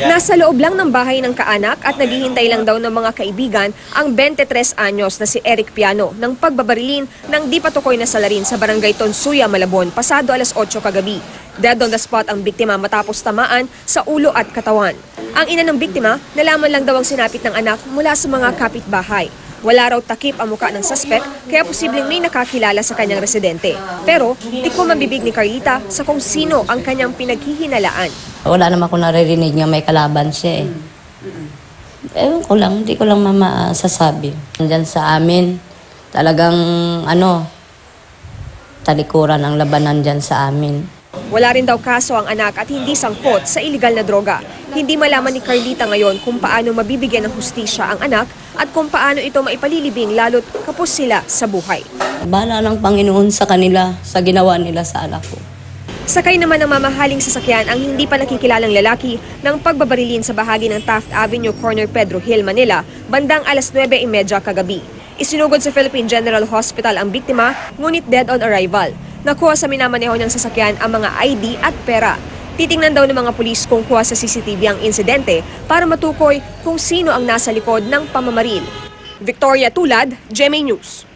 Nasa loob lang ng bahay ng kaanak at naghihintay lang daw ng mga kaibigan ang 23 anyos na si Eric Piano ng pagbabarilin ng di patukoy na salarin sa barangay Tonsuya, Malabon pasado alas 8 kagabi. Dead on the spot ang biktima matapos tamaan sa ulo at katawan. Ang ina ng biktima, nalaman lang daw ang sinapit ng anak mula sa mga kapitbahay. Wala raw takip ang muka ng suspect, kaya posibleng may nakakilala sa kanyang residente. Pero, di ko mabibig ni Carlita sa kung sino ang kanyang pinaghihinalaan. Wala naman ako naririnig nga may kalaban siya eh. Ewan ko lang, hindi ko lang mama sasabi. Nandyan sa amin, talagang ano, talikuran ang labanan dyan sa amin. Wala rin daw kaso ang anak at hindi sangkot sa iligal na droga. Hindi malaman ni Carlita ngayon kung paano mabibigyan ng hustisya ang anak at kung paano ito maipalilibing lalo't kapos sila sa buhay. Bahala ng Panginoon sa kanila, sa ginawa nila sa anak ko. Sakay naman ng mamahaling sasakyan ang hindi pa nakikilalang lalaki ng pagbabarilin sa bahagi ng Taft Avenue Corner Pedro Hill, Manila, bandang alas 9.30 kagabi. Isinugod sa Philippine General Hospital ang biktima, ngunit dead on arrival. Nakuha sa minamaneho niyang sasakyan ang mga ID at pera. Titingnan daw ng mga pulis kung kuha sa CCTV ang insidente para matukoy kung sino ang nasa likod ng pamamaril. Victoria Tulad, GMA News.